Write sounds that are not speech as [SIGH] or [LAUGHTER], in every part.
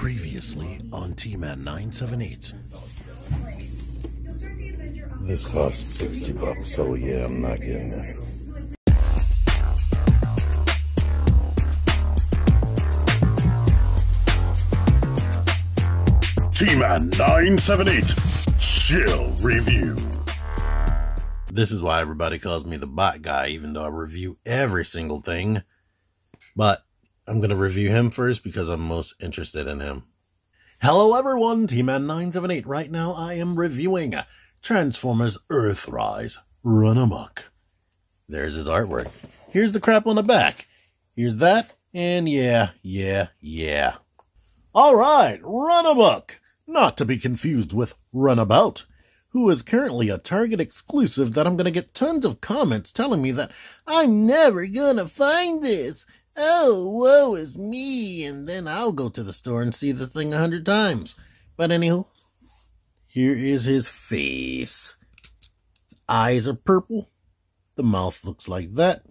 Previously on T-Man 978. This costs 60 bucks, so yeah, I'm not getting this. T-Man 978. Chill Review. This is why everybody calls me the bot guy, even though I review every single thing. But I'm going to review him first because I'm most interested in him. Hello, everyone. T-Man 978. Right now, I am reviewing Transformers Earthrise Runamuck. There's his artwork. Here's the crap on the back. Here's that. And yeah, yeah, yeah. All right, Runamuck. Not to be confused with Runabout, who is currently a Target exclusive that I'm going to get tons of comments telling me that I'm never going to find this. Oh, woe is me. And then I'll go to the store and see the thing a hundred times. But anywho, here is his face. The eyes are purple. The mouth looks like that.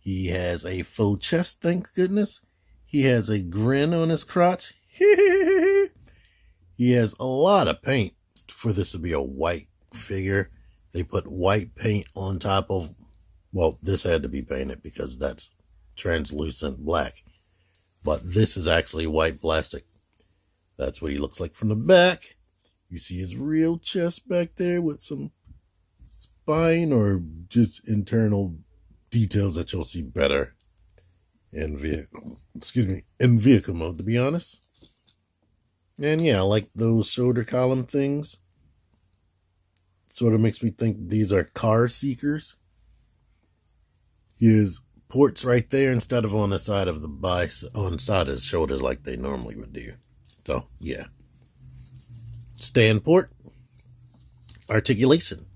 He has a faux chest, thank goodness. He has a grin on his crotch. [LAUGHS] he has a lot of paint for this to be a white figure. They put white paint on top of, well, this had to be painted because that's translucent black. But this is actually white plastic. That's what he looks like from the back. You see his real chest back there with some spine or just internal details that you'll see better in vehicle. Excuse me, in vehicle mode, to be honest. And yeah, I like those shoulder column things. Sort of makes me think these are car seekers. His ports right there instead of on the side of the bicep, on side of his shoulders like they normally would do. So, yeah. Stand port. Articulation.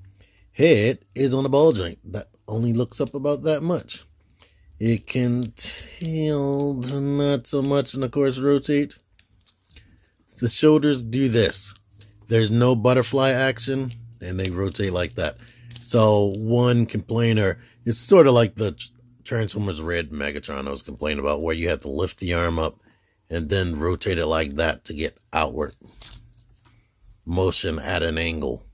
Head is on a ball joint that only looks up about that much. It can tilt not so much and of course rotate. The shoulders do this. There's no butterfly action and they rotate like that. So one complainer, it's sort of like the Transformers Red Megatron I was complaining about, where you have to lift the arm up and then rotate it like that to get outward. Motion at an angle.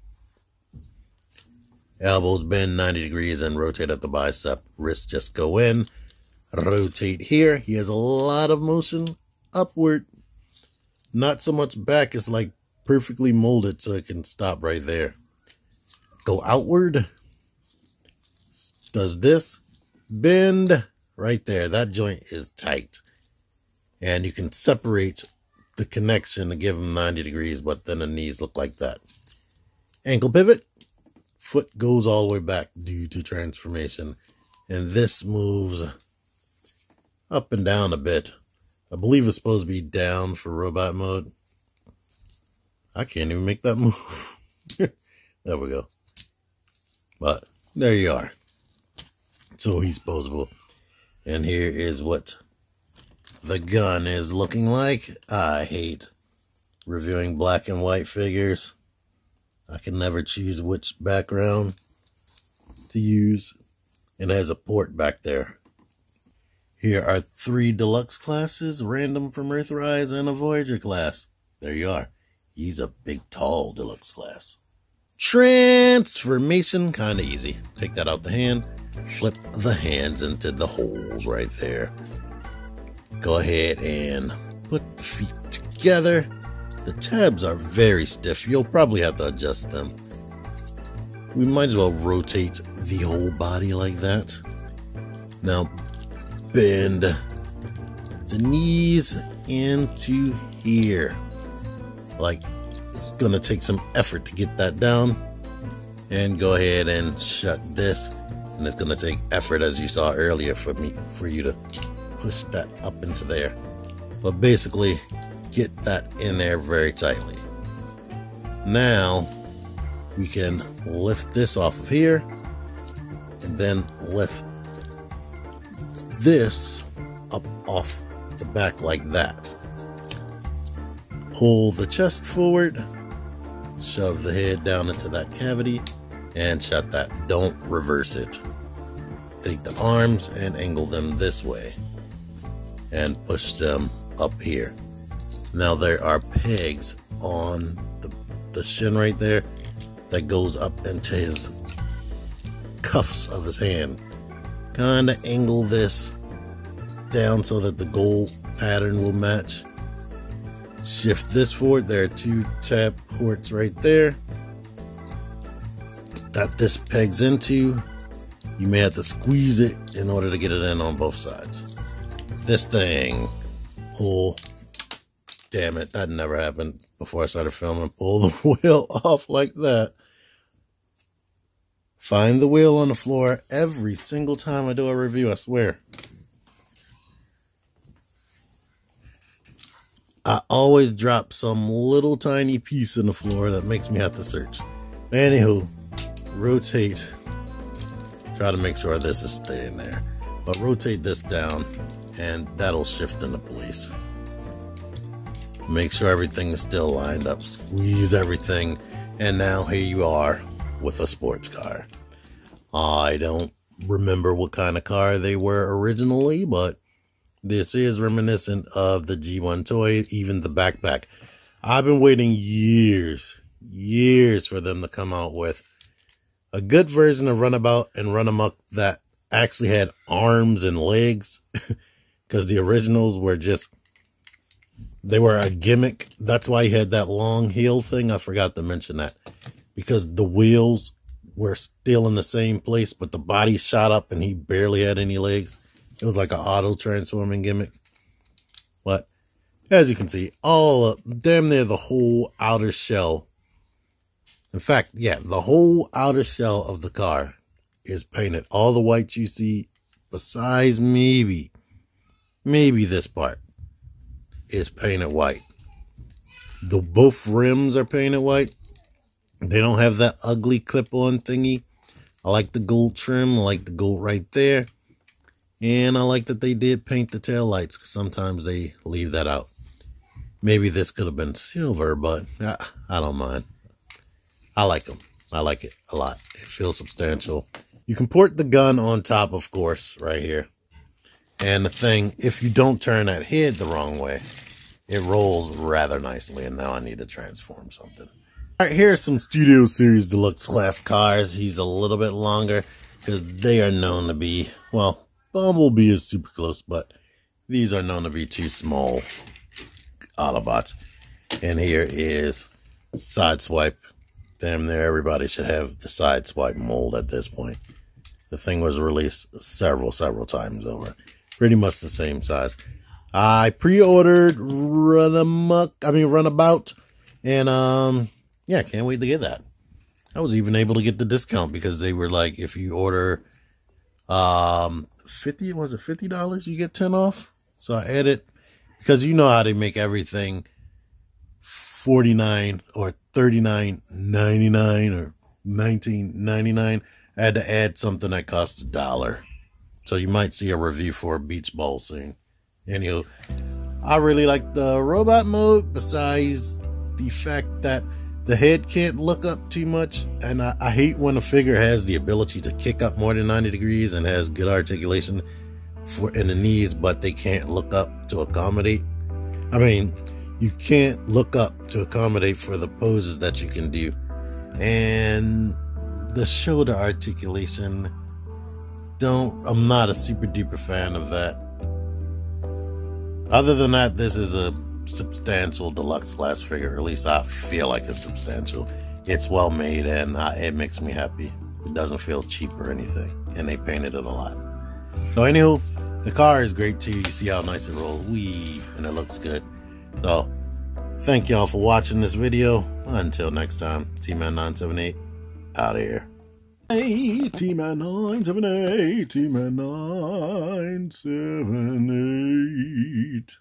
Elbows bend 90 degrees and rotate at the bicep. Wrists just go in, rotate here. He has a lot of motion upward. Not so much back. It's like perfectly molded so it can stop right there. Go outward. Does this bend right there. That joint is tight. And you can separate the connection to give them 90 degrees, but then the knees look like that. Ankle pivot. Foot goes all the way back due to transformation. And this moves up and down a bit. I believe it's supposed to be down for robot mode. I can't even make that [LAUGHS] move. there we go. But there you are so he's posable. And here is what the gun is looking like. I hate reviewing black and white figures. I can never choose which background to use. And it has a port back there. Here are three deluxe classes, random from Earthrise and a Voyager class. There you are. He's a big, tall deluxe class. Transformation, kind of easy. Take that out the hand flip the hands into the holes right there. Go ahead and put the feet together. The tabs are very stiff. You'll probably have to adjust them. We might as well rotate the whole body like that. Now, bend the knees into here. Like, it's going to take some effort to get that down. And go ahead and shut this. And it's going to take effort as you saw earlier for me for you to push that up into there. But basically get that in there very tightly. Now we can lift this off of here and then lift this up off the back like that pull the chest forward shove the head down into that cavity and shut that don't reverse it take the arms and angle them this way and push them up here. Now there are pegs on the, the shin right there that goes up into his cuffs of his hand. Kind of angle this down so that the gold pattern will match. Shift this forward. There are two tab ports right there that this pegs into. You may have to squeeze it in order to get it in on both sides. This thing, pull, damn it, that never happened before I started filming. Pull the [LAUGHS] wheel off like that. Find the wheel on the floor every single time I do a review, I swear. I always drop some little tiny piece in the floor that makes me have to search. Anywho, rotate. Try to make sure this is staying there. But rotate this down and that'll shift into place. Make sure everything is still lined up. Squeeze everything. And now here you are with a sports car. I don't remember what kind of car they were originally, but this is reminiscent of the G1 toy, even the backpack. I've been waiting years, years for them to come out with a good version of Runabout and Runamuck that actually had arms and legs [LAUGHS] because the originals were just they were a gimmick. That's why he had that long heel thing. I forgot to mention that because the wheels were still in the same place, but the body shot up and he barely had any legs. It was like an auto transforming gimmick. But as you can see, all damn near the whole outer shell. In fact, yeah, the whole outer shell of the car is painted. All the whites you see, besides maybe, maybe this part, is painted white. The both rims are painted white. They don't have that ugly clip-on thingy. I like the gold trim. I like the gold right there. And I like that they did paint the tail lights because sometimes they leave that out. Maybe this could have been silver, but I, I don't mind. I like them. I like it a lot. It feels substantial. You can port the gun on top, of course, right here. And the thing, if you don't turn that head the wrong way, it rolls rather nicely. And now I need to transform something. All right, here's some Studio Series Deluxe class cars. He's a little bit longer because they are known to be, well, Bumblebee is super close, but these are known to be too small Autobots. And here is Sideswipe. Damn there, everybody should have the Sideswipe mold at this point. The thing was released several, several times over. Pretty much the same size. I pre-ordered Runamuck, I mean Runabout, and um, yeah, can't wait to get that. I was even able to get the discount because they were like, if you order um 50 was it $50 you get 10 off? So i added because you know how they make everything 49 or 39.99 or 19.99 i had to add something that cost a dollar. So you might see a review for a beach ball soon anyway i really like the robot mode besides the fact that the head can't look up too much and I, I, hate when a figure has the ability to kick up more than 90 degrees and has good articulation for in the knees but they can't look up to accommodate. I mean you can't look up to accommodate for the poses that you can do. And the shoulder articulation don't i'm not a super duper fan of that. Other than that this is a substantial deluxe class figure. At least I feel like it's substantial. It's well made and uh, it makes me happy. It doesn't feel cheap or anything. And they painted it a lot. So, anywho, the car is great too. You see how nice it rolls. Wee, and it looks good. So, thank y'all for watching this video. Until next time, T-Man978 out of here. Hey, T-Man 978, T-Man 978.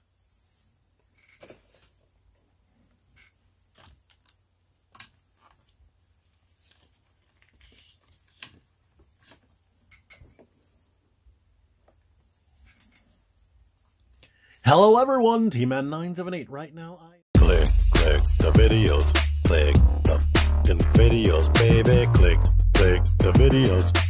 Hello everyone, T-Man978 right now. I click, click the videos, click the videos, baby, click, click the videos.